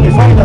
it's holy.